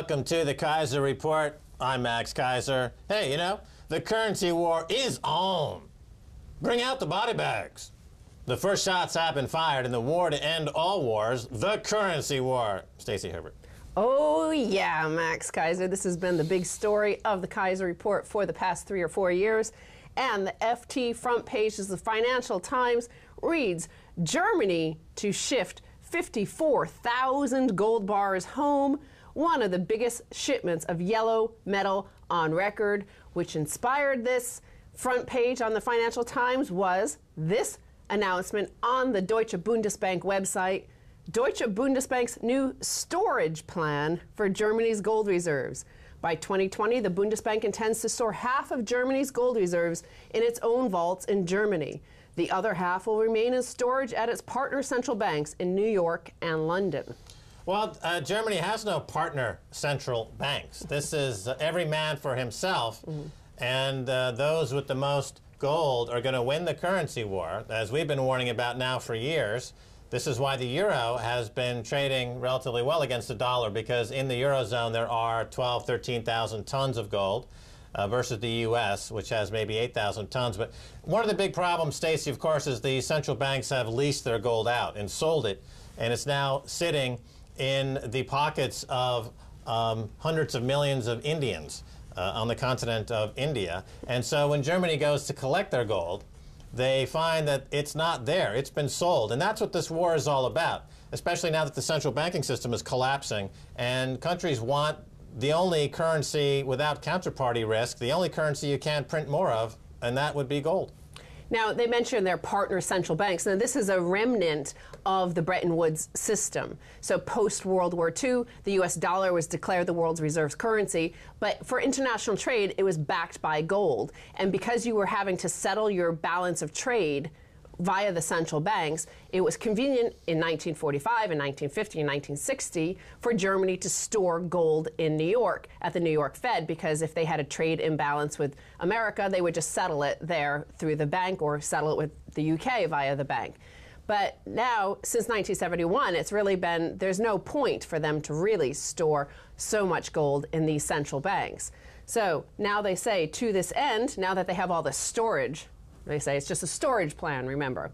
Welcome to the Keiser Report. I'm Max Keiser. Hey, you know, the currency war is on. Bring out the body bags. The first shots have been fired in the war to end all wars, the currency war. Stacy Herbert. Oh, yeah, Max Keiser. This has been the big story of the Keiser Report for the past three or four years. And the FT front page of the Financial Times reads Germany to shift 54,000 gold bars home, one of the biggest shipments of yellow metal on record, which inspired this front page on the Financial Times was this announcement on the Deutsche Bundesbank website. Deutsche Bundesbank's new storage plan for Germany's gold reserves. By 2020, the Bundesbank intends to store half of Germany's gold reserves in its own vaults in Germany. The other half will remain in storage at its partner central banks in New York and London. Well, uh, Germany has no partner central banks. This is uh, every man for himself, mm-hmm. and uh, those with the most gold are going to win the currency war, as we've been warning about now for years. This is why the euro has been trading relatively well against the dollar, because in the eurozone there are 12, 13,000 tons of gold uh, versus the U.S., which has maybe 8,000 tons. But one of the big problems, Stacy, of course, is the central banks have leased their gold out and sold it, and it's now sitting in the pockets of um, hundreds of millions of Indians uh, on the continent of India. And so when Germany goes to collect their gold, they find that it's not there. It's been sold. And that's what this war is all about, especially now that the central banking system is collapsing and countries want the only currency without counterparty risk, the only currency you can't print more of, and that would be gold. Now, they mentioned their partner central banks. Now, this is a remnant of the Bretton Woods system. So, post World War II, the US dollar was declared the world's reserve currency, but for international trade, it was backed by gold. And because you were having to settle your balance of trade, via the central banks, it was convenient in 1945 and 1950 and 1960 for Germany to store gold in New York at the New York Fed because if they had a trade imbalance with America, they would just settle it there through the bank or settle it with the UK via the bank. But now, since 1971, it's really been, there's no point for them to really store so much gold in these central banks. So now they say to this end, now that they have all the storage they say it's just a storage plan, remember.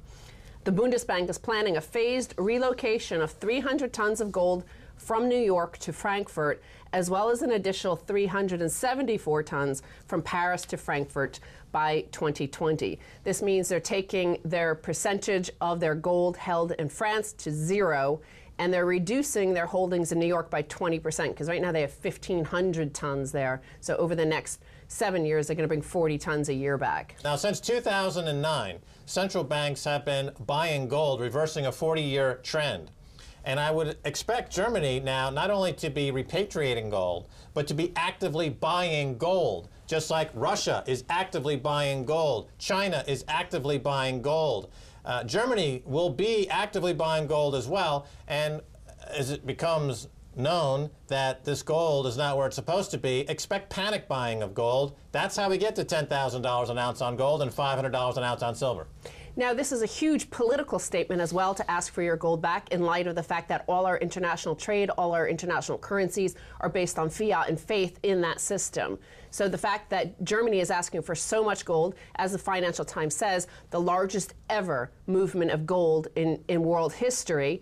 The Bundesbank is planning a phased relocation of 300 tons of gold from New York to Frankfurt, as well as an additional 374 tons from Paris to Frankfurt by 2020. This means they're taking their percentage of their gold held in France to zero, and they're reducing their holdings in New York by 20%, because right now they have 1,500 tons there. So over the next seven years, they're going to bring 40 tons a year back. Now, since 2009, central banks have been buying gold, reversing a 40 year trend. And I would expect Germany now not only to be repatriating gold, but to be actively buying gold, just like Russia is actively buying gold, China is actively buying gold. Uh, Germany will be actively buying gold as well, and as it becomes known that this gold is not where it's supposed to be, expect panic buying of gold. That's how we get to $10,000 an ounce on gold and $500 an ounce on silver. Now, this is a huge political statement as well to ask for your gold back in light of the fact that all our international trade, all our international currencies are based on fiat and faith in that system. So the fact that Germany is asking for so much gold, as the Financial Times says, the largest ever movement of gold in, in world history,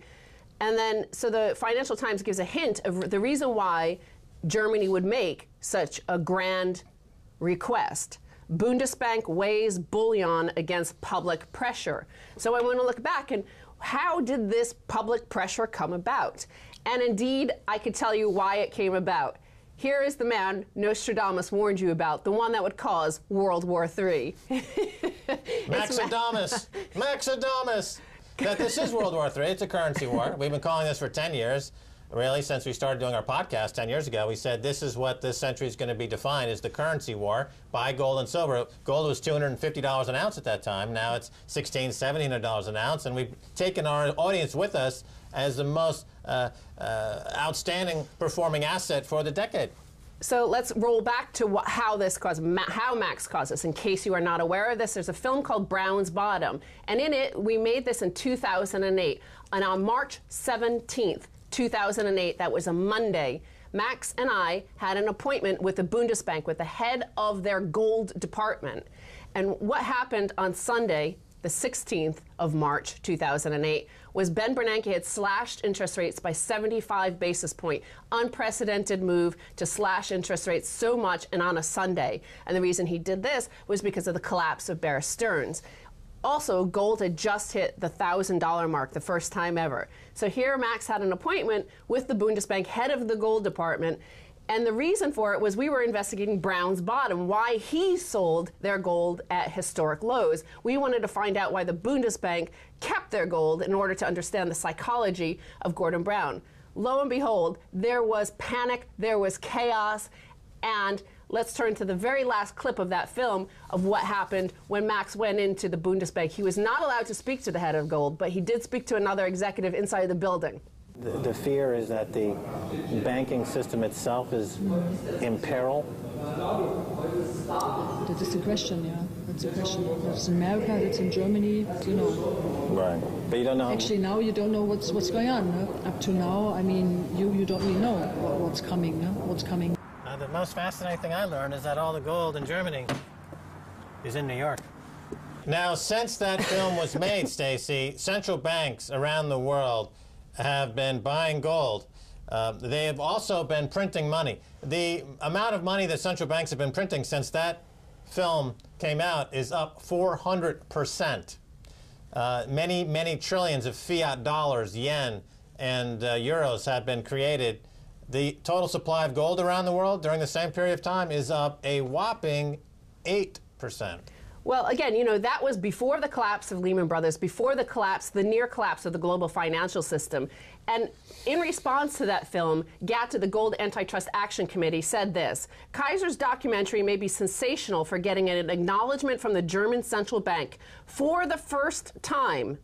and then, so the Financial Times gives a hint of the reason why Germany would make such a grand request. Bundesbank weighs bullion against public pressure. So I want to look back and how did this public pressure come about? And indeed, I could tell you why it came about. Here is the man Nostradamus warned you about, the one that would cause World War III. Maxadamus! Maxadamus! that this is World War III. It's a currency war. We've been calling this for 10 years. Really, since we started doing our podcast 10 years ago, we said this is what this century is going to be defined as the currency war. Buy gold and silver. Gold was $250 an ounce at that time. Now it's $1,600, $1,700 an ounce. And we've taken our audience with us as the most uh, uh, outstanding performing asset for the decade. So let's roll back to what, how this caused, how Max caused this. In case you are not aware of this, there's a film called Brown's Bottom, and in it we made this in 2008. And on March 17th, 2008, that was a Monday, Max and I had an appointment with the Bundesbank, with the head of their gold department. And what happened on Sunday, the 16th of March 2008, was Ben Bernanke had slashed interest rates by 75 basis point. Unprecedented move to slash interest rates so much and on a Sunday. And the reason he did this was because of the collapse of Bear Stearns. Also, gold had just hit the $1,000 mark, the first time ever. So here, Max had an appointment with the Bundesbank head of the gold department. And the reason for it was we were investigating Brown's bottom, why he sold their gold at historic lows. We wanted to find out why the Bundesbank kept their gold in order to understand the psychology of Gordon Brown. Lo and behold, there was panic, there was chaos, and let's turn to the very last clip of that film of what happened when Max went into the Bundesbank. He was not allowed to speak to the head of gold, but he did speak to another executive inside the building. The, the fear is that the banking system itself is in peril. That is the question, yeah. That's the question. It's in America, it's in Germany, you know. Right. But you don't know. Actually, now you don't know what's what's going on. No? Up to now, I mean, you, you don't really know what, what's coming, no? what's coming. Uh, the most fascinating thing I learned is that all the gold in Germany is in New York. Now, since that film was made, Stacy, central banks around the world have been buying gold. Uh, they have also been printing money. The amount of money that central banks have been printing since that film came out is up 400%. Uh, many, many trillions of fiat dollars, yen, and uh, euros have been created. The total supply of gold around the world during the same period of time is up a whopping 8%. Well, again, you know, that was before the collapse of Lehman Brothers, before the collapse, the near collapse of the global financial system. And in response to that film, GATA, the Gold Antitrust Action Committee, said this Keiser's documentary may be sensational for getting an acknowledgement from the German central bank for the first time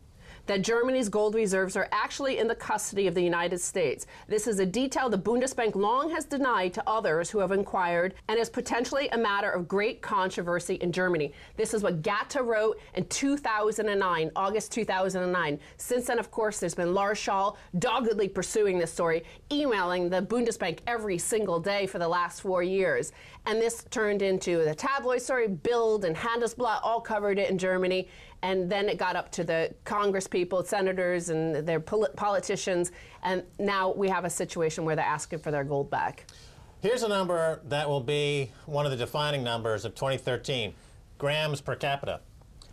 that Germany's gold reserves are actually in the custody of the United States. This is a detail the Bundesbank long has denied to others who have inquired and is potentially a matter of great controversy in Germany. This is what GATA wrote in 2009, August 2009. Since then, of course, there's been Lars Schall doggedly pursuing this story, emailing the Bundesbank every single day for the last four years. And this turned into the tabloid story. Bild and Handelsblatt all covered it in Germany and then it got up to the Congress people, senators, and their pol- politicians, and now we have a situation where they're asking for their gold back. Here's a number that will be one of the defining numbers of 2013 grams per capita.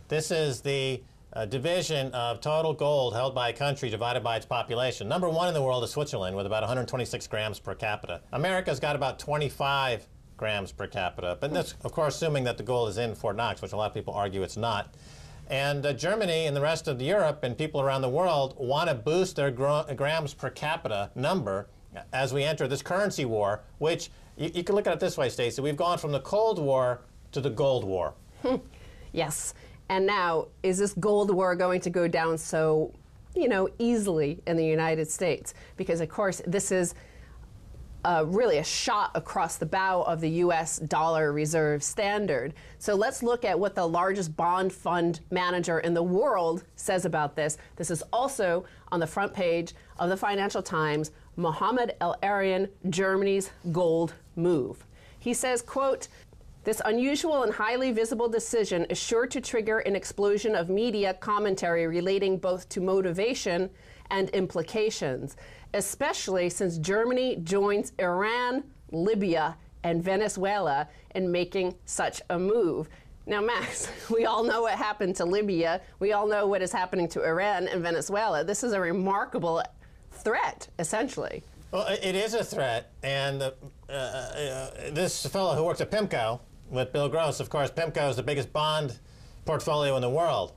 This is the uh, division of total gold held by a country divided by its population. Number one in the world is Switzerland with about 126 grams per capita. America's got about 25 grams per capita, but that's, of course, assuming that the gold is in Fort Knox, which a lot of people argue it's not. And uh, Germany and the rest of Europe and people around the world want to boost their grams per capita number as we enter this currency war, which you, you can look at it this way, Stacy. We've gone from the Cold War to the Gold War. yes. And now, is this Gold War going to go down so, you know, easily in the United States? Because, of course, this is uh, really a shot across the bow of the US dollar reserve standard. So let's look at what the largest bond fund manager in the world says about this. This is also on the front page of the Financial Times, Mohammed El-Erian, Germany's gold move. He says, quote, this unusual and highly visible decision is sure to trigger an explosion of media commentary relating both to motivation and implications especially since Germany joins Iran, Libya, and Venezuela in making such a move. Now, Max, we all know what happened to Libya. We all know what is happening to Iran and Venezuela. This is a remarkable threat, essentially. Well, it is a threat. And uh, uh, this fellow who works at PIMCO with Bill Gross, of course, PIMCO is the biggest bond portfolio in the world.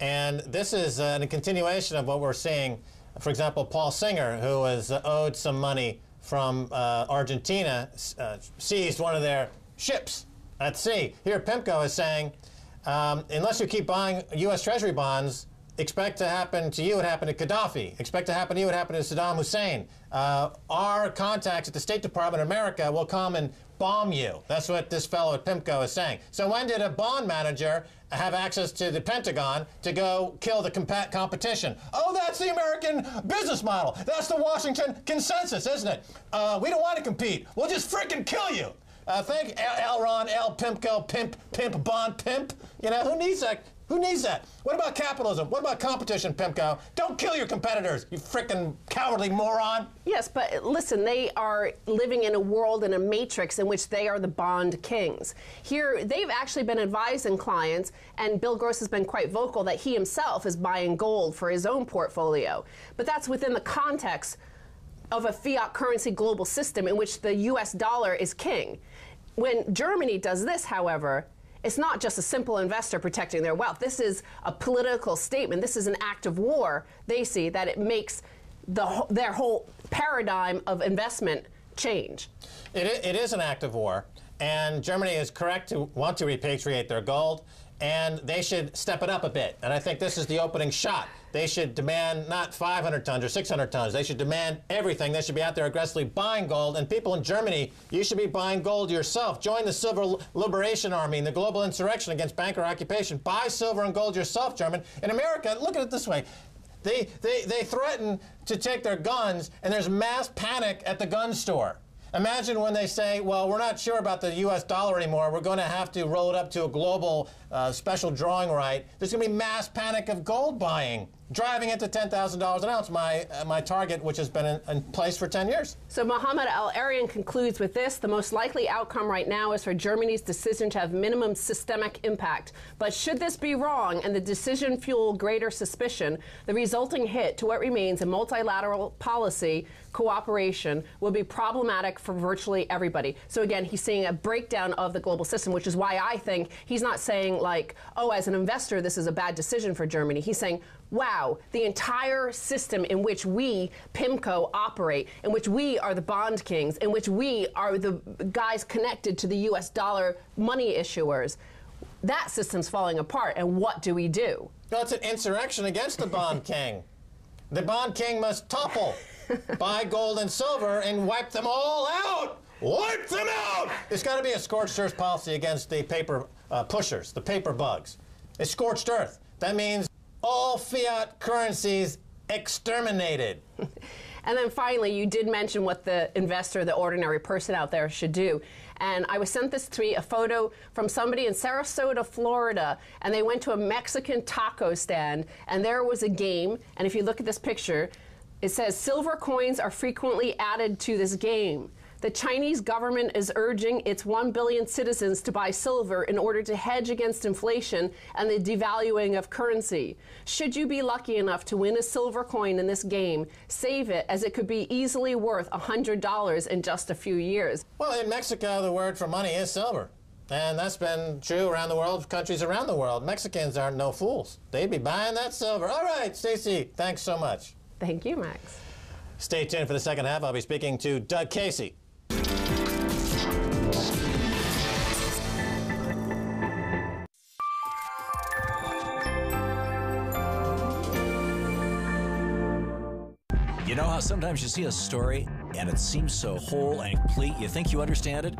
And this is uh, a continuation of what we're seeing for example, Paul Singer, who was uh, owed some money from uh, Argentina, uh, seized one of their ships at sea. Here, PIMCO is saying, um, unless you keep buying U.S. Treasury bonds, expect to happen to you what happened to Gaddafi. Expect to happen to you what happened to Saddam Hussein. Uh, our contacts at the State Department of America will come and bomb you. That's what this fellow at PIMCO is saying. So when did a bond manager have access to the Pentagon to go kill the comp competition? Oh, that's the American business model. That's the Washington consensus, isn't it? Uh, we don't want to compete. We'll just freaking kill you. Uh, thank Elron, L, Pimco, Pimp, Pimp, Bond, Pimp. You know, who needs that? Who needs that? What about capitalism? What about competition, Pimco? Don't kill your competitors, you frickin' cowardly moron. Yes, but listen, they are living in a world in a matrix in which they are the bond kings. Here, they've actually been advising clients, and Bill Gross has been quite vocal that he himself is buying gold for his own portfolio. But that's within the context of a fiat currency global system in which the US dollar is king. When Germany does this, however, it's not just a simple investor protecting their wealth. This is a political statement. This is an act of war. They see that it makes the, their whole paradigm of investment change. It, it is an act of war, and Germany is correct to want to repatriate their gold and they should step it up a bit. And I think this is the opening shot. They should demand not 500 tons or 600 tons. They should demand everything. They should be out there aggressively buying gold. And people in Germany, you should be buying gold yourself. Join the Silver Liberation Army and the global insurrection against banker occupation. Buy silver and gold yourself, German. In America, look at it this way. They, they, they threaten to take their guns, and there's mass panic at the gun store. Imagine when they say, well, we're not sure about the U.S. dollar anymore. We're going to have to roll it up to a global uh, special drawing right. There's going to be mass panic of gold buying driving it to $10,000 an ounce, my, uh, my target, which has been in, in, place for 10 years. So Mohammed El-Erian concludes with this, the most likely outcome right now is for Germany's decision to have minimum systemic impact. But should this be wrong and the decision fuel greater suspicion, the resulting hit to what remains a multilateral policy cooperation will be problematic for virtually everybody. So again, he's seeing a breakdown of the global system, which is why I think he's not saying like, oh, as an investor, this is a bad decision for Germany. He's saying, wow, the entire system in which we, PIMCO, operate, in which we are the bond kings, in which we are the guys connected to the US dollar money issuers, that system's falling apart. And what do we do? Well, it's an insurrection against the bond king. The bond king must topple, buy gold and silver, and wipe them all out. Wipe them out! There's got to be a scorched earth policy against the paper uh, pushers, the paper bugs. It's scorched earth. That means all fiat currencies exterminated. and then finally, you did mention what the investor, the ordinary person out there should do. And I was sent this tweet, a photo from somebody in Sarasota, Florida, and they went to a Mexican taco stand, and there was a game. And if you look at this picture, it says silver coins are frequently added to this game. The Chinese government is urging its 1 billion citizens to buy silver in order to hedge against inflation and the devaluing of currency. Should you be lucky enough to win a silver coin in this game, save it as it could be easily worth $100 in just a few years. Well, in Mexico, the word for money is silver. And that's been true around the world, countries around the world. Mexicans aren't no fools. They'd be buying that silver. All right, Stacy, thanks so much. Thank you, Max. Stay tuned for the second half. I'll be speaking to Doug Casey. You know how sometimes you see a story and it seems so whole and complete, you think you understand it,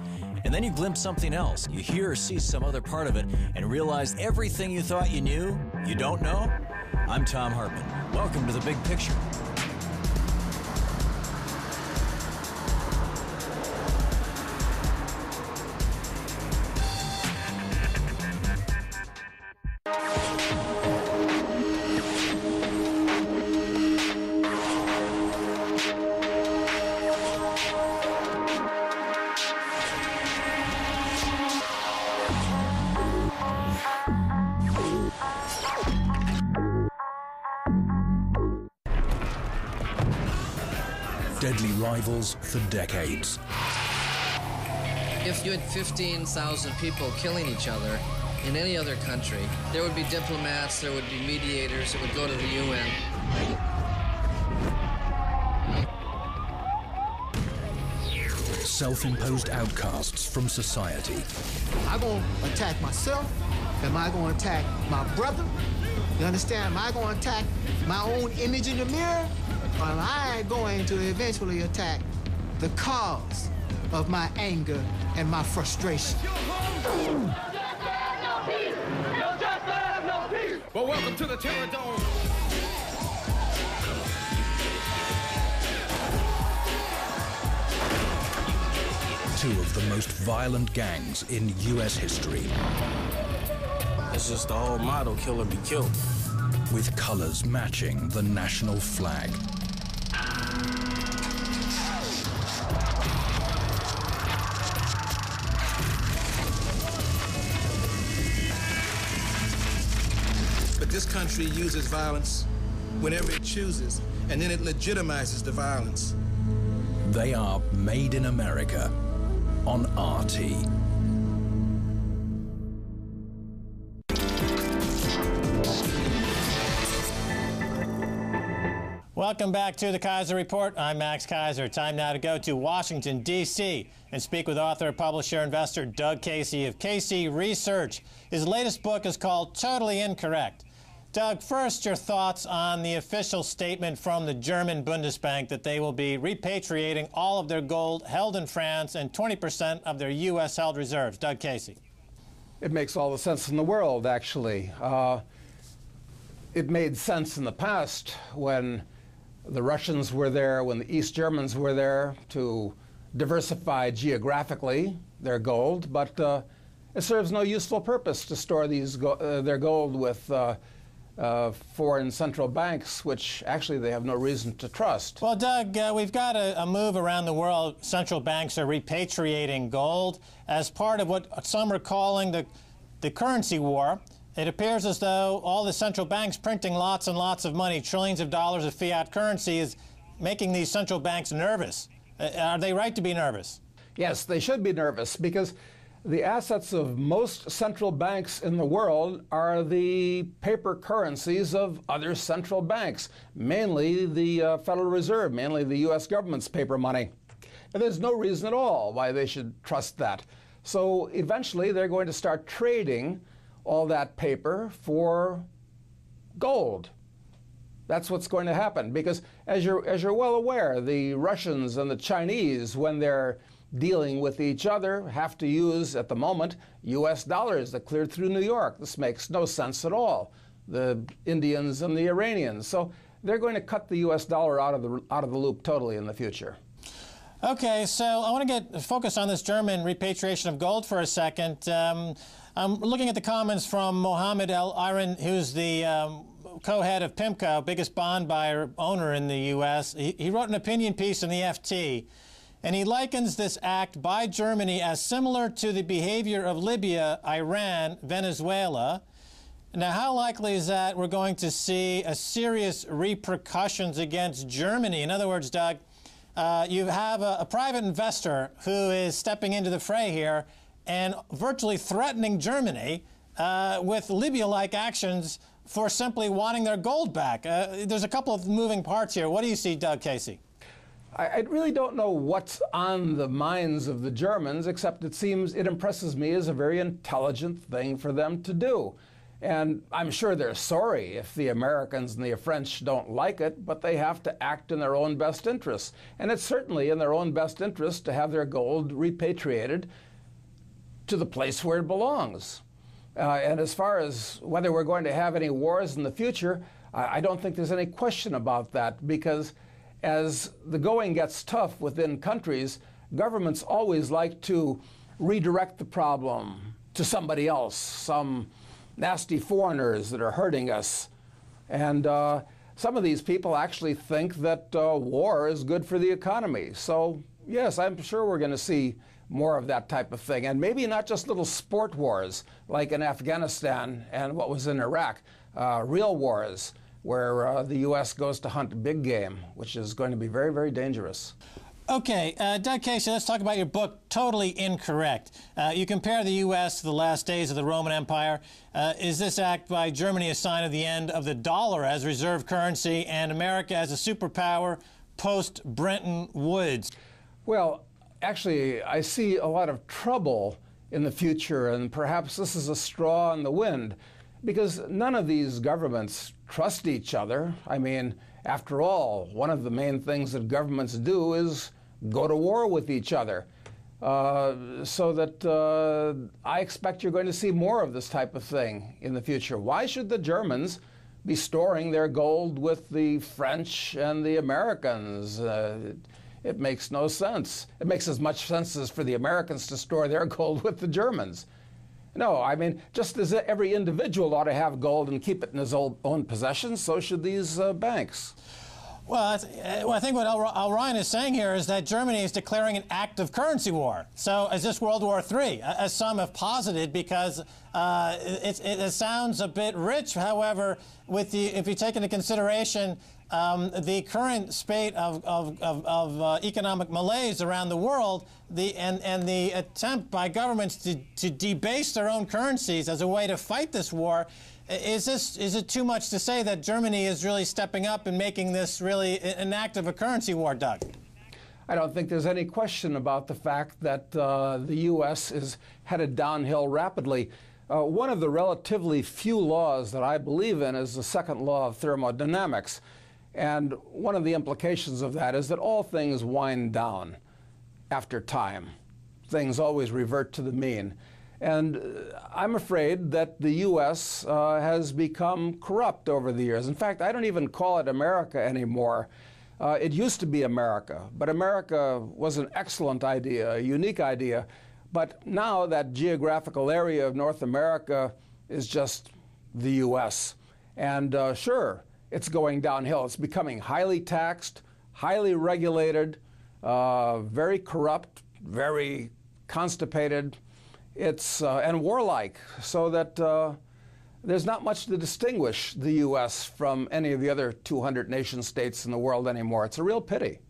and then you glimpse something else. You hear or see some other part of it and realize everything you thought you knew, you don't know? I'm Thom Hartmann. Welcome to the big picture. Deadly rivals for decades. If you had 15,000 people killing each other in any other country, there would be diplomats, there would be mediators, it would go to the UN. Self-imposed outcasts from society. I'm going to attack myself. Am I going to attack my brother? You understand? Am I going to attack my own image in the mirror? Or am I going to eventually attack the cause of my anger and my frustration? Well, welcome to the Terror Dome. Two of the most violent gangs in U.S. history. It's just the whole motto, kill or be killed. With colors matching the national flag. Country uses violence whenever it chooses, and then it legitimizes the violence. They are made in America on RT. Welcome back to the Keiser Report. I'm Max Keiser. Time now to go to Washington, D.C. and speak with author, publisher, investor Doug Casey of Casey Research. His latest book is called Totally Incorrect. Doug, first, your thoughts on the official statement from the German Bundesbank that they will be repatriating all of their gold held in France and 20% of their U.S. held reserves. Doug Casey. It makes all the sense in the world, actually. Uh, it made sense in the past when the Russians were there, when the East Germans were there to diversify geographically their gold, but uh, it serves no useful purpose to store these go uh, their gold with uh, foreign central banks, which actually they have no reason to trust. Well, Doug, uh, we've got a, a, move around the world. Central banks are repatriating gold as part of what some are calling the, the currency war. It appears as though all the central banks printing lots and lots of money, trillions of dollars of fiat currency, is making these central banks nervous. Uh, are they right to be nervous? Yes, they should be nervous because the assets of most central banks in the world are the paper currencies of other central banks, mainly the uh, Federal Reserve, mainly the U.S. government's paper money. And there's no reason at all why they should trust that. So eventually they're going to start trading all that paper for gold. That's what's going to happen because, as you're, as you're well aware, the Russians and the Chinese, when they're dealing with each other, have to use, at the moment, U.S. dollars that cleared through New York. This makes no sense at all. The Indians and the Iranians. So they're going to cut the U.S. dollar out of the, out of the loop totally in the future. Okay, so I want to get focused on this German repatriation of gold for a second. Um, I'm looking at the comments from Mohammed El Erian, who's the um, co-head of PIMCO, biggest bond buyer owner in the U.S. He, he wrote an opinion piece in the FT, and he likens this act by Germany as similar to the behavior of Libya, Iran, Venezuela. Now, how likely is that we're going to see a serious repercussions against Germany? In other words, Doug, uh, you have a, a private investor who is stepping into the fray here and virtually threatening Germany uh, with Libya-like actions for simply wanting their gold back. Uh, there's a couple of moving parts here. What do you see, Doug Casey? I, I, really don't know what's on the minds of the Germans, except it seems it impresses me as a very intelligent thing for them to do. And I'm sure they're sorry if the Americans and the French don't like it, but they have to act in their own best interests. And it's certainly in their own best interest to have their gold repatriated to the place where it belongs. Uh, and as far as whether we're going to have any wars in the future, I, I don't think there's any question about that because as the going gets tough within countries, governments always like to redirect the problem to somebody else, some nasty foreigners that are hurting us. And uh, some of these people actually think that uh, war is good for the economy. So, yes, I'm sure we're going to see more of that type of thing. And maybe not just little sport wars like in Afghanistan and what was in Iraq, uh, real wars where uh, the U.S. goes to hunt big game, which is going to be very, very dangerous. Okay, uh, Doug Casey, let's talk about your book, Totally Incorrect. Uh, you compare the U.S. to the last days of the Roman Empire. Uh, is this act by Germany a sign of the end of the dollar as reserve currency and America as a superpower post Bretton Woods? Well, actually, I see a lot of trouble in the future, and perhaps this is a straw in the wind. because none of these governments trust each other. I mean, after all, one of the main things that governments do is go to war with each other. Uh, so that uh, I expect you're going to see more of this type of thing in the future. Why should the Germans be storing their gold with the French and the Americans? Uh, it, it makes no sense. It makes as much sense as for the Americans to store their gold with the Germans. No, I mean, just as every individual ought to have gold and keep it in his own possession, so should these uh, banks. Well, I, th well, I think what Al, Al Ryan is saying here is that Germany is declaring an active currency war. So is this World War III, as some have posited, because uh, it, it, it, sounds a bit rich. However, with the, if you take into consideration um, the current spate of, of, of, of uh, economic malaise around the world, the, and, and the attempt by governments to, to debase their own currencies as a way to fight this war, is this is it too much to say that Germany is really stepping up and making this really an act of a currency war, Doug? I don't think there's any question about the fact that uh, the U.S. is headed downhill rapidly. Uh, one of the relatively few laws that I believe in is the second law of thermodynamics. And one of the implications of that is that all things wind down after time. Things always revert to the mean. And uh, I'm afraid that the U.S. Uh, has become corrupt over the years. In fact, I don't even call it America anymore. Uh, it used to be America, but America was an excellent idea, a unique idea. But now that geographical area of North America is just the U.S. And uh, sure, it's going downhill. It's becoming highly taxed, highly regulated, uh, very corrupt, very constipated it's uh, and warlike, so that uh, there's not much to distinguish the U.S. from any of the other 200 nation states in the world anymore. It's a real pity.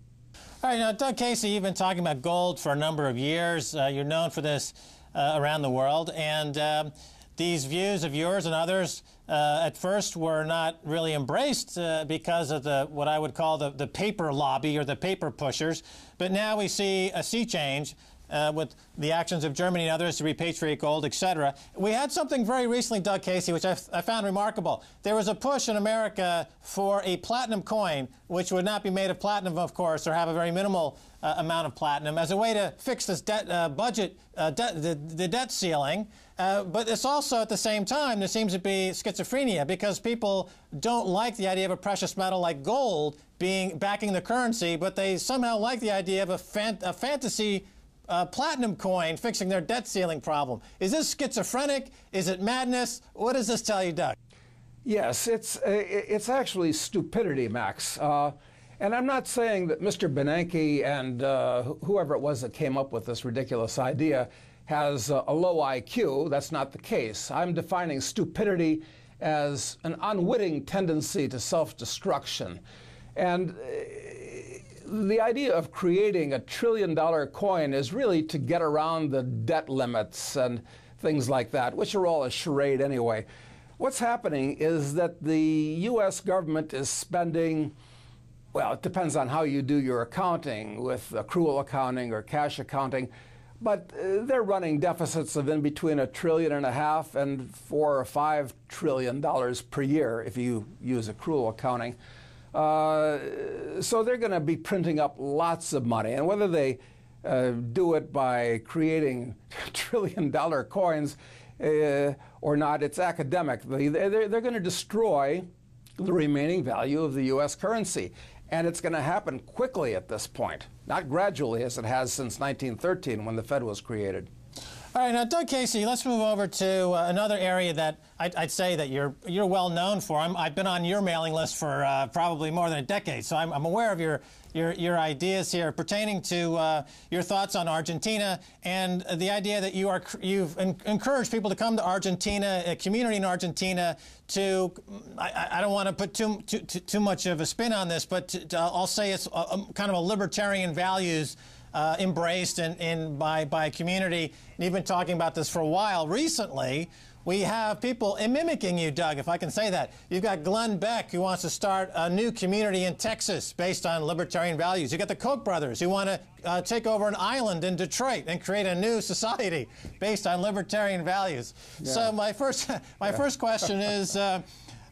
All right, now, Doug Casey, you've been talking about gold for a number of years. Uh, you're known for this uh, around the world, and um, these views of yours and others uh, at first were not really embraced uh, because of the what I would call the, the paper lobby or the paper pushers. But now we see a sea change uh, with the actions of Germany and others to repatriate gold, etc. We had something very recently, Doug Casey, which I, found remarkable. There was a push in America for a platinum coin, which would not be made of platinum, of course, or have a very minimal uh, amount of platinum, as a way to fix this debt uh, budget, uh, de the, the, debt ceiling. Uh, but it's also at the same time there seems to be schizophrenia because people don't like the idea of a precious metal like gold being backing the currency, but they somehow like the idea of a, fan a fantasy uh, platinum coin fixing their debt ceiling problem. Is this schizophrenic? Is it madness? What does this tell you, Doug? Yes, it's, uh, it's actually stupidity, Max. Uh, and I'm not saying that Mr. Bernanke and uh, whoever it was that came up with this ridiculous idea has a low IQ. That's not the case. I'm defining stupidity as an unwitting tendency to self destruction. And uh, the idea of creating a trillion dollar coin is really to get around the debt limits and things like that, which are all a charade anyway. What's happening is that the U.S. government is spending, well, it depends on how you do your accounting, with accrual accounting or cash accounting, but uh, they're running deficits of in between a trillion and a half and four or five trillion dollars per year if you use accrual accounting. Uh, so they're going to be printing up lots of money. And whether they uh, do it by creating trillion dollar coins uh, or not, it's academic. They, they're, they're going to destroy the remaining value of the U.S. currency. And it's going to happen quickly at this point, not gradually as it has since 1913 when the Fed was created. All right, now Doug Casey, let's move over to uh, another area that I'd, I'd, say that you're you're well known for. i have been on your mailing list for uh, probably more than a decade, so I'm, I'm, aware of your your your ideas here pertaining to uh, your thoughts on Argentina and the idea that you are you've encouraged people to come to Argentina, a community in Argentina. To I, I don't want to put too, too too much of a spin on this, but to, to, I'll say it's a, a kind of a libertarian values uh, embraced in, in by, by community. And you've been talking about this for a while. Recently, we have people mimicking you, Doug, if I can say that. You've got Glenn Beck, who wants to start a new community in Texas based on libertarian values. You've got the Koch brothers, who want to uh, take over an island in Detroit and create a new society based on libertarian values. Yeah. So my first, my yeah. first question is, uh,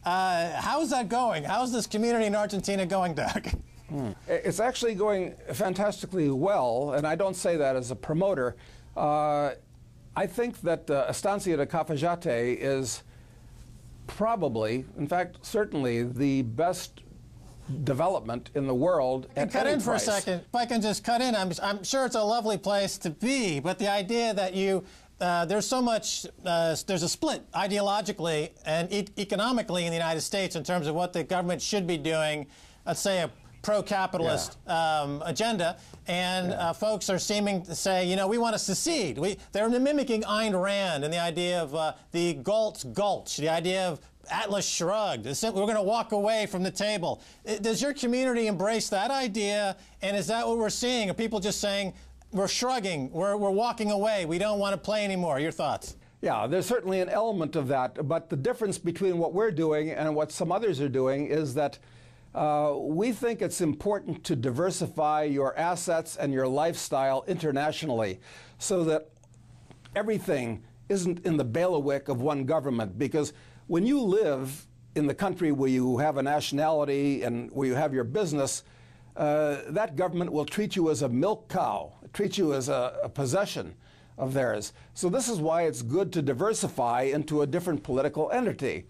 uh, how's that going? How's this community in Argentina going, Doug? Hmm. It's actually going fantastically well, and I don't say that as a promoter. Uh, I think that uh, Estancia de Cafayate is probably, in fact, certainly the best development in the world at cut in price. for a second. If I can just cut in, I'm, I'm sure it's a lovely place to be, but the idea that you uh, there's so much, uh, there's a split ideologically and e economically in the United States in terms of what the government should be doing. Let's say a pro-capitalist yeah. um, agenda, and yeah. uh, folks are seeming to say, you know, we want to secede. We, they're mimicking Ayn Rand and the idea of uh, the Galt's Gulch, the idea of Atlas Shrugged. We're going to walk away from the table. Does your community embrace that idea? And is that what we're seeing? Are people just saying, we're shrugging, we're, we're walking away, we don't want to play anymore? Your thoughts? Yeah, there's certainly an element of that. But the difference between what we're doing and what some others are doing is that uh, we think it's important to diversify your assets and your lifestyle internationally so that everything isn't in the bailiwick of one government. Because when you live in the country where you have a nationality and where you have your business, uh, that government will treat you as a milk cow, treat you as a, a possession of theirs. So this is why it's good to diversify into a different political entity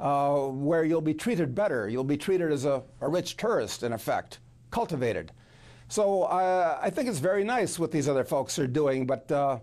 uh, where you'll be treated better. You'll be treated as a, a rich tourist, in effect, cultivated. So uh, I think it's very nice what these other folks are doing, but uh,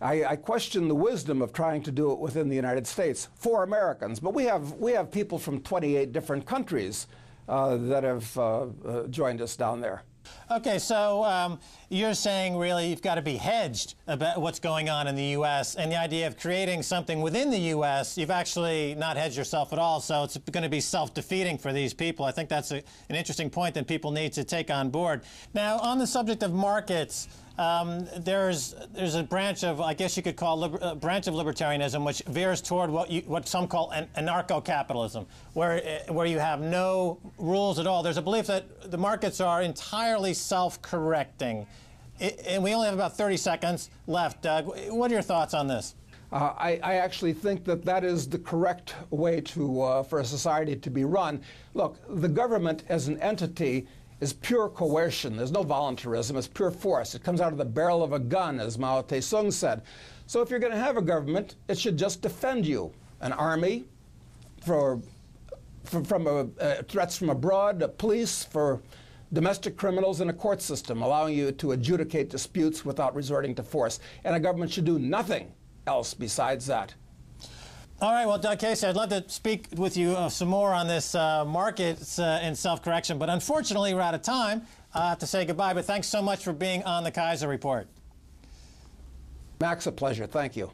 I, I, question the wisdom of trying to do it within the United States for Americans. But we have, we have people from 28 different countries uh, that have uh, joined us down there. Okay, so um, you're saying really you've got to be hedged about what's going on in the U.S. and the idea of creating something within the U.S. You've actually not hedged yourself at all, so it's going to be self-defeating for these people. I think that's a, an interesting point that people need to take on board. Now, on the subject of markets. Um, there's there's a branch of I guess you could call a branch of libertarianism which veers toward what you, what some call an, anarcho-capitalism, where eh, where you have no rules at all. There's a belief that the markets are entirely self-correcting, and we only have about 30 seconds left. Doug, what are your thoughts on this? Uh, I, I, actually think that that is the correct way to uh, for a society to be run. Look, the government as an entity is pure coercion. There's no voluntarism. It's pure force. It comes out of the barrel of a gun, as Mao Tse-tung said. So if you're going to have a government, it should just defend you. An army for, for from a, uh, threats from abroad, a police for domestic criminals, and a court system allowing you to adjudicate disputes without resorting to force. And a government should do nothing else besides that. All right, well, Doug Casey, I'd love to speak with you uh, some more on this uh, markets uh, and self-correction, but unfortunately, we're out of time. I have to say goodbye, but thanks so much for being on the Keiser Report. Max, a pleasure. Thank you.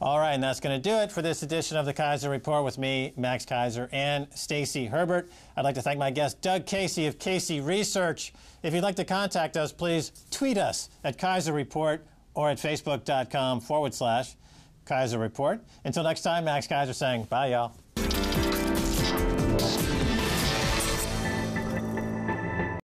All right, and that's going to do it for this edition of the Keiser Report with me, Max Keiser, and Stacy Herbert. I'd like to thank my guest, Doug Casey of Casey Research. If you'd like to contact us, please tweet us at Keiser Report or at facebook.com forward slash Keiser Report. Until next time, Max Keiser saying bye, y'all.